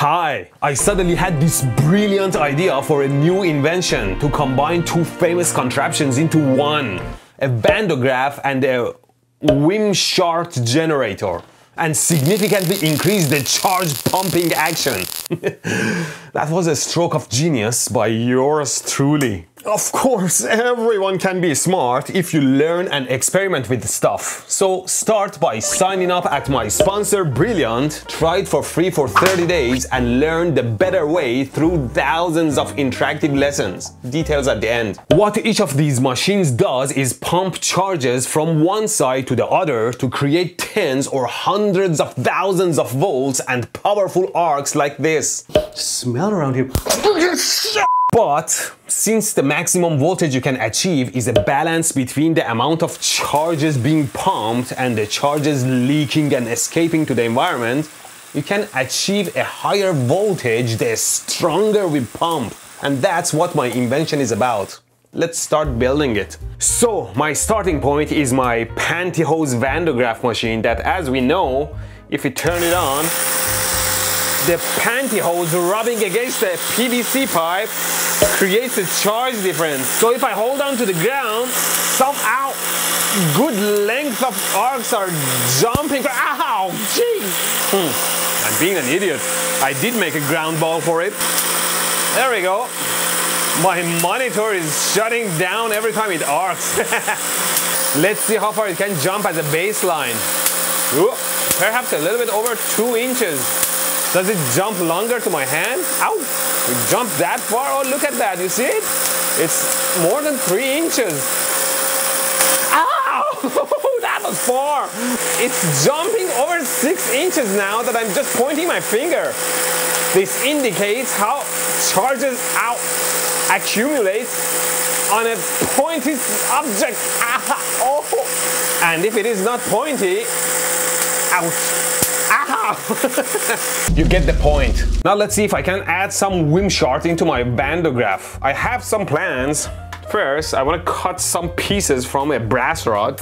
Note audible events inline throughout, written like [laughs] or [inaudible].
Hi! I suddenly had this brilliant idea for a new invention to combine two famous contraptions into one. A Graaff and a Wimshart generator and significantly increase the charge pumping action. [laughs] that was a stroke of genius by yours truly. Of course, everyone can be smart if you learn and experiment with stuff. So start by signing up at my sponsor Brilliant, try it for free for 30 days and learn the better way through thousands of interactive lessons. Details at the end. What each of these machines does is pump charges from one side to the other to create tens or hundreds of thousands of volts and powerful arcs like this. Smell around here. [laughs] But since the maximum voltage you can achieve is a balance between the amount of charges being pumped and the charges leaking and escaping to the environment, you can achieve a higher voltage the stronger we pump. And that's what my invention is about. Let's start building it. So, my starting point is my pantyhose Van de Graaff machine that as we know, if we turn it on, the pantyhose rubbing against the PVC pipe creates a charge difference. So if I hold on to the ground, somehow good length of arcs are jumping. Ow, jeez. Hmm. I'm being an idiot. I did make a ground ball for it. There we go. My monitor is shutting down every time it arcs. [laughs] Let's see how far it can jump as a baseline. Ooh, perhaps a little bit over two inches. Does it jump longer to my hand? Ow! It jumped that far? Oh, look at that. You see it? It's more than three inches. Ow! [laughs] that was far. It's jumping over six inches now that I'm just pointing my finger. This indicates how charges out accumulate on a pointy object. Oh. And if it is not pointy, ouch. [laughs] you get the point. Now let's see if I can add some Wimshart into my Van de Graaff. I have some plans. First, I want to cut some pieces from a brass rod.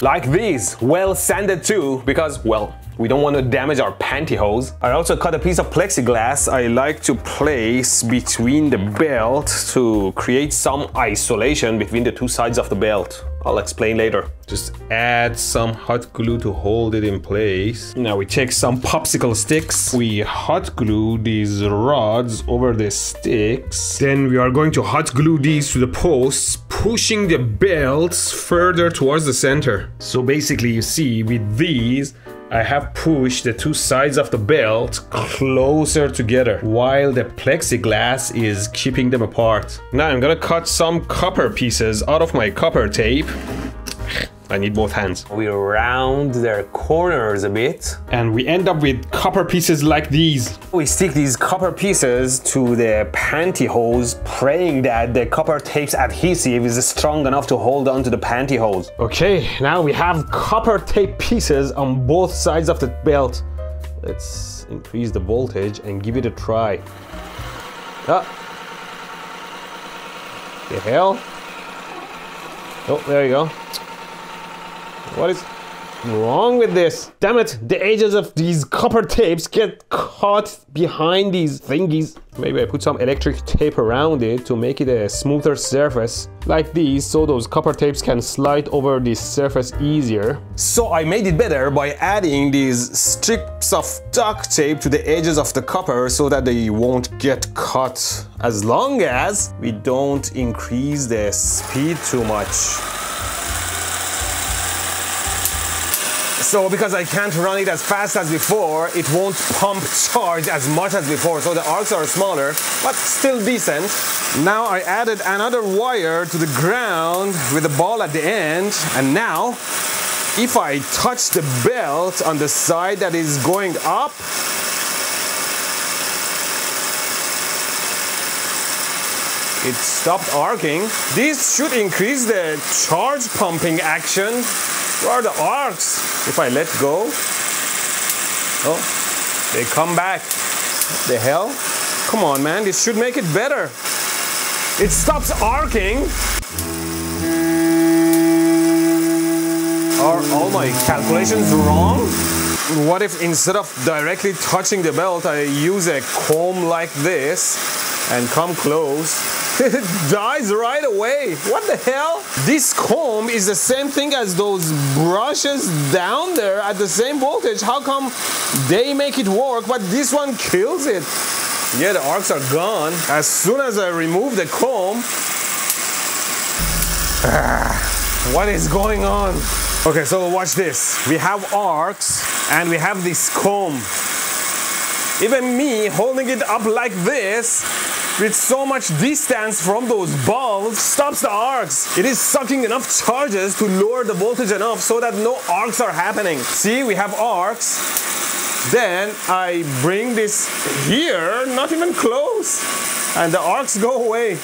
Like these, well sanded too, because, well, we don't want to damage our pantyhose. I also cut a piece of plexiglass I like to place between the belt to create some isolation between the two sides of the belt. I'll explain later. Just add some hot glue to hold it in place. Now we take some popsicle sticks. We hot glue these rods over the sticks. Then we are going to hot glue these to the posts, pushing the belts further towards the center. So basically you see with these, I have pushed the two sides of the belt closer together while the plexiglass is keeping them apart. Now I'm gonna cut some copper pieces out of my copper tape I need both hands. We round their corners a bit. And we end up with copper pieces like these. We stick these copper pieces to the pantyhose, praying that the copper tape's adhesive is strong enough to hold on to the pantyhose. Okay, now we have copper tape pieces on both sides of the belt. Let's increase the voltage and give it a try. Ah. The hell? Oh, there you go. What is wrong with this? Damn it, the edges of these copper tapes get caught behind these thingies. Maybe I put some electric tape around it to make it a smoother surface like these so those copper tapes can slide over this surface easier. So I made it better by adding these strips of duct tape to the edges of the copper so that they won't get cut as long as we don't increase the speed too much. So because I can't run it as fast as before, it won't pump charge as much as before. So the arcs are smaller, but still decent. Now I added another wire to the ground with a ball at the end. And now, if I touch the belt on the side that is going up, it stopped arcing. This should increase the charge pumping action where are the arcs? If I let go, oh, they come back. The hell? Come on, man, this should make it better. It stops arcing. Are all my calculations wrong? What if instead of directly touching the belt, I use a comb like this and come close? it [laughs] dies right away. What the hell? This comb is the same thing as those brushes down there at the same voltage. How come they make it work, but this one kills it? Yeah, the arcs are gone. As soon as I remove the comb, ah, what is going on? Okay, so watch this. We have arcs and we have this comb. Even me holding it up like this with so much distance from those balls stops the arcs. It is sucking enough charges to lower the voltage enough so that no arcs are happening. See, we have arcs. Then I bring this here, not even close, and the arcs go away.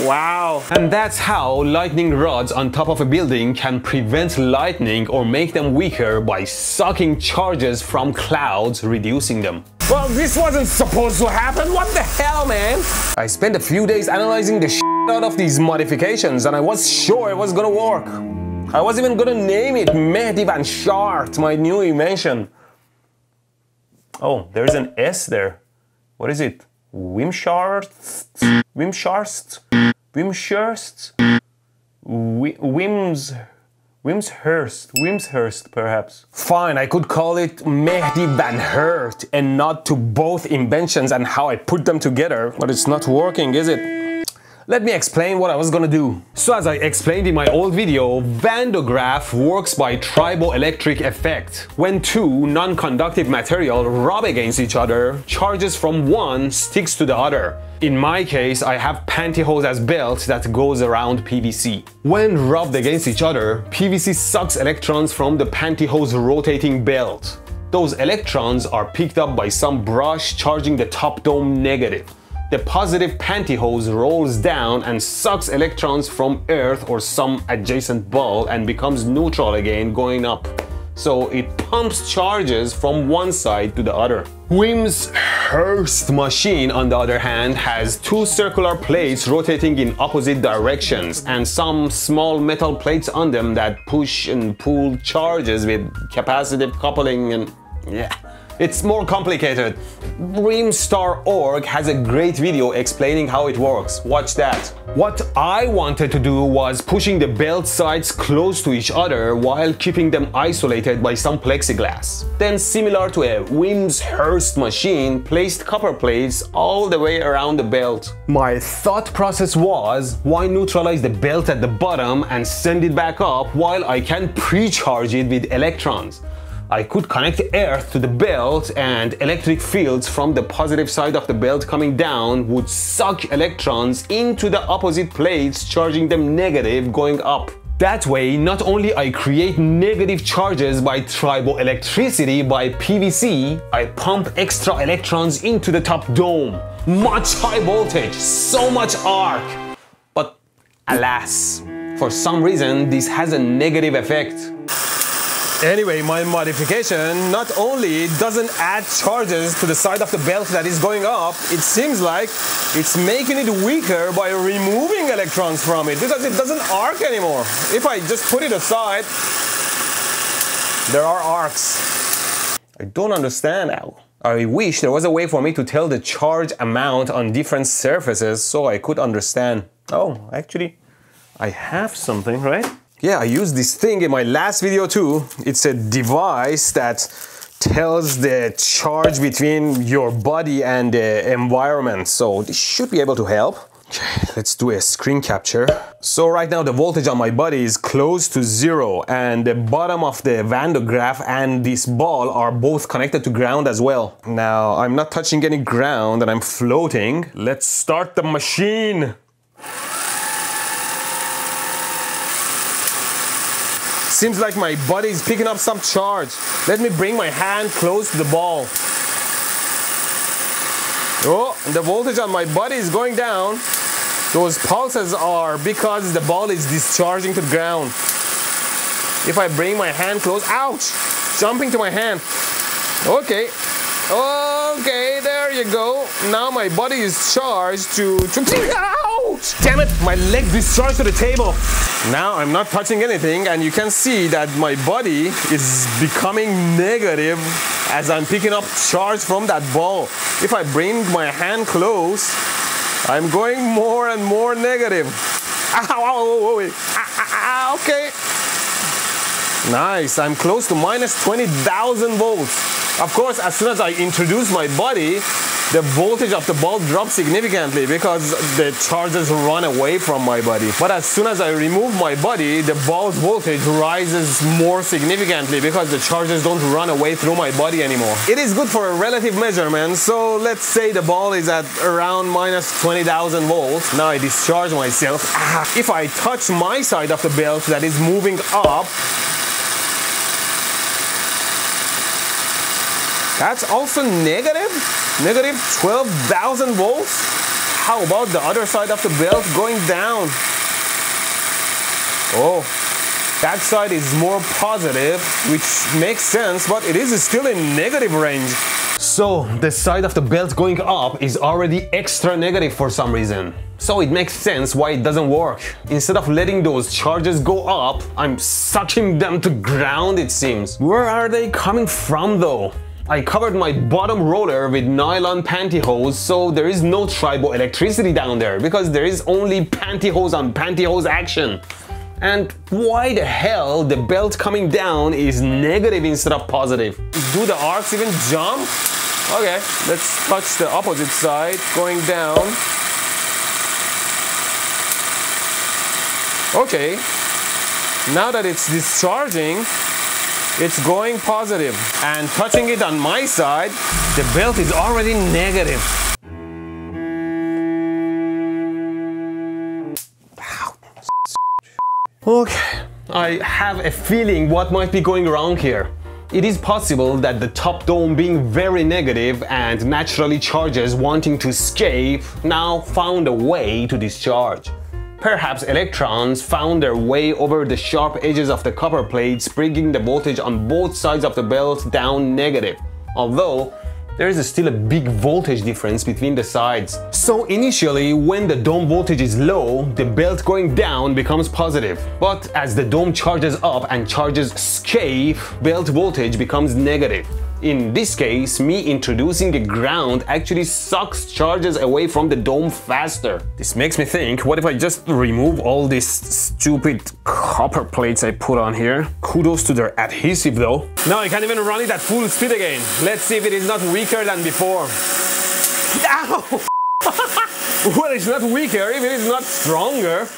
Wow. And that's how lightning rods on top of a building can prevent lightning or make them weaker by sucking charges from clouds, reducing them. Well, this wasn't supposed to happen. What the hell, man? I spent a few days analyzing the out of these modifications and I was sure it was gonna work. I was even gonna name it Mehdi Van Shart, my new invention. Oh, there's an S there. What is it? Wimshart? Wimsharst? Wimshurst? Wims... Wimshurst, Wimshurst perhaps. Fine, I could call it Mehdi Van Hurt and not to both inventions and how I put them together, but it's not working, is it? Let me explain what I was gonna do. So as I explained in my old video, Van de Graaff works by triboelectric effect. When two non-conductive material rub against each other, charges from one sticks to the other. In my case, I have pantyhose as belt that goes around PVC. When rubbed against each other, PVC sucks electrons from the pantyhose rotating belt. Those electrons are picked up by some brush charging the top dome negative the positive pantyhose rolls down and sucks electrons from Earth or some adjacent ball and becomes neutral again going up. So it pumps charges from one side to the other. Wimshurst machine, on the other hand, has two circular plates rotating in opposite directions and some small metal plates on them that push and pull charges with capacitive coupling and yeah. It's more complicated. Rimstar.org has a great video explaining how it works. Watch that. What I wanted to do was pushing the belt sides close to each other while keeping them isolated by some plexiglass. Then similar to a Wimshurst machine, placed copper plates all the way around the belt. My thought process was, why neutralize the belt at the bottom and send it back up while I can pre-charge it with electrons? I could connect earth to the belt and electric fields from the positive side of the belt coming down would suck electrons into the opposite plates charging them negative going up. That way, not only I create negative charges by triboelectricity by PVC, I pump extra electrons into the top dome. Much high voltage, so much arc. But alas, for some reason this has a negative effect. Anyway, my modification not only doesn't add charges to the side of the belt that is going up, it seems like it's making it weaker by removing electrons from it because it doesn't arc anymore. If I just put it aside, there are arcs. I don't understand how. I wish there was a way for me to tell the charge amount on different surfaces so I could understand. Oh, actually, I have something, right? Yeah, I used this thing in my last video too. It's a device that tells the charge between your body and the environment. So this should be able to help. Okay, let's do a screen capture. So right now the voltage on my body is close to zero and the bottom of the Van de Graaff and this ball are both connected to ground as well. Now I'm not touching any ground and I'm floating. Let's start the machine. Seems like my body is picking up some charge. Let me bring my hand close to the ball. Oh, the voltage on my body is going down. Those pulses are because the ball is discharging to the ground. If I bring my hand close, ouch, jumping to my hand. Okay, okay, there you go. Now my body is charged to, to [laughs] ah! Ouch! Damn it! My leg discharged to the table. Now I'm not touching anything and you can see that my body is becoming negative as I'm picking up charge from that ball. If I bring my hand close, I'm going more and more negative. [laughs] Ow, ow, ow, ow, ah, ah, ah, okay. Nice, I'm close to minus 20,000 volts. Of course, as soon as I introduce my body, the voltage of the bulb drops significantly because the charges run away from my body. But as soon as I remove my body, the bulb's voltage rises more significantly because the charges don't run away through my body anymore. It is good for a relative measurement, so let's say the ball is at around minus 20,000 volts. Now I discharge myself. Ah, if I touch my side of the belt that is moving up, That's also negative? Negative 12,000 volts? How about the other side of the belt going down? Oh, that side is more positive, which makes sense, but it is still in negative range. So the side of the belt going up is already extra negative for some reason. So it makes sense why it doesn't work. Instead of letting those charges go up, I'm sucking them to ground it seems. Where are they coming from though? I covered my bottom roller with nylon pantyhose so there is no tribo electricity down there because there is only pantyhose on pantyhose action. And why the hell the belt coming down is negative instead of positive? Do the arcs even jump? Okay, let's touch the opposite side going down. Okay, now that it's discharging, it's going positive and touching it on my side, the belt is already negative. Okay, I have a feeling what might be going wrong here. It is possible that the top dome being very negative and naturally charges wanting to escape now found a way to discharge. Perhaps electrons found their way over the sharp edges of the copper plates, bringing the voltage on both sides of the belt down negative. Although, there is still a big voltage difference between the sides. So initially, when the dome voltage is low, the belt going down becomes positive. But as the dome charges up and charges escape, belt voltage becomes negative. In this case, me introducing the ground actually sucks charges away from the dome faster. This makes me think, what if I just remove all these stupid copper plates I put on here? Kudos to their adhesive though. Now I can't even run it at full speed again. Let's see if it is not weaker than before. Ow! [laughs] well, it's not weaker if it is not stronger.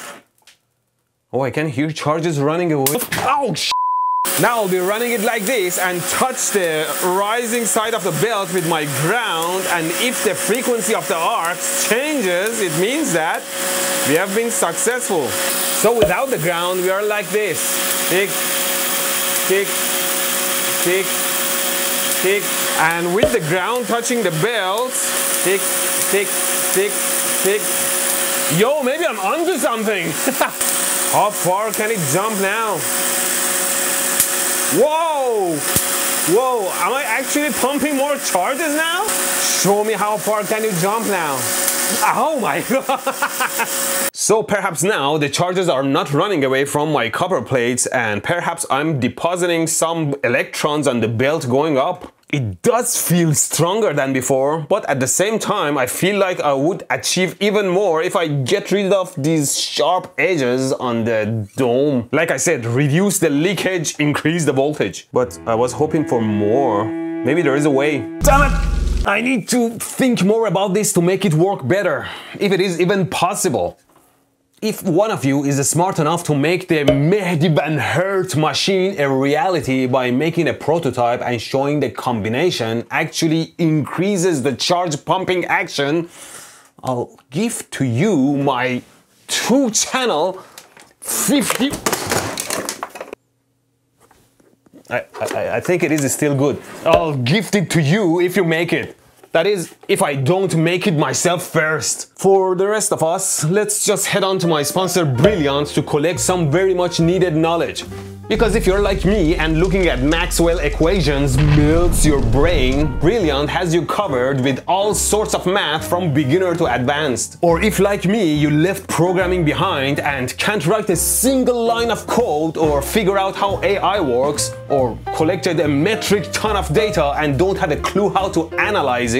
Oh, I can hear charges running away. Oh, now I'll be running it like this and touch the rising side of the belt with my ground and if the frequency of the arcs changes, it means that we have been successful. So without the ground, we are like this. Tick, tick, tick, tick. And with the ground touching the belt, tick, tick, tick, tick. Yo, maybe I'm onto something. [laughs] How far can it jump now? Whoa! Whoa, am I actually pumping more charges now? Show me how far can you jump now. [laughs] Oh my god! [laughs] so perhaps now the charges are not running away from my copper plates and perhaps I'm depositing some electrons on the belt going up. It does feel stronger than before, but at the same time, I feel like I would achieve even more if I get rid of these sharp edges on the dome. Like I said, reduce the leakage, increase the voltage. But I was hoping for more. Maybe there is a way. Damn it! I need to think more about this to make it work better, if it is even possible. If one of you is smart enough to make the Mehdi Ben Hurt machine a reality by making a prototype and showing the combination actually increases the charge pumping action, I'll give to you my two channel 50 I, I, I think it is still good. I'll gift it to you if you make it. That is, if I don't make it myself first. For the rest of us, let's just head on to my sponsor Brilliant to collect some very much needed knowledge. Because if you're like me and looking at Maxwell equations melts your brain, Brilliant has you covered with all sorts of math from beginner to advanced. Or if like me, you left programming behind and can't write a single line of code or figure out how AI works or collected a metric ton of data and don't have a clue how to analyze it,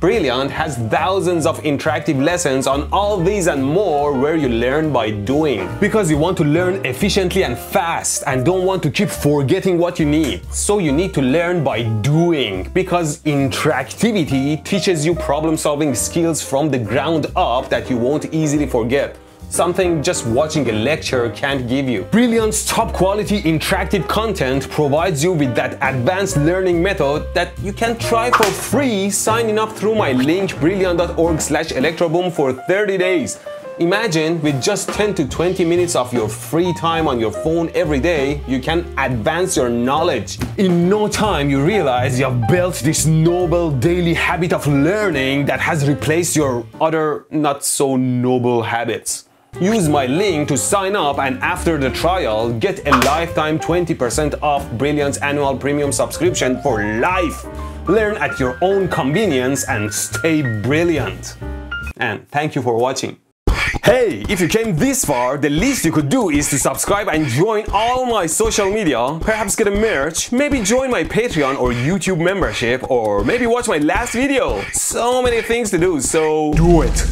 Brilliant has thousands of interactive lessons on all these and more where you learn by doing. Because you want to learn efficiently and fast and don't want to keep forgetting what you need. So you need to learn by doing because interactivity teaches you problem solving skills from the ground up that you won't easily forget something just watching a lecture can't give you. Brilliant's top quality interactive content provides you with that advanced learning method that you can try for free signing up through my link brilliant.org slash electroboom for 30 days. Imagine with just 10 to 20 minutes of your free time on your phone every day, you can advance your knowledge. In no time, you realize you have built this noble daily habit of learning that has replaced your other not so noble habits. Use my link to sign up and after the trial, get a lifetime 20% off Brilliant's annual premium subscription for life. Learn at your own convenience and stay brilliant. And thank you for watching. Hey, if you came this far, the least you could do is to subscribe and join all my social media, perhaps get a merch, maybe join my Patreon or YouTube membership, or maybe watch my last video. So many things to do, so do it.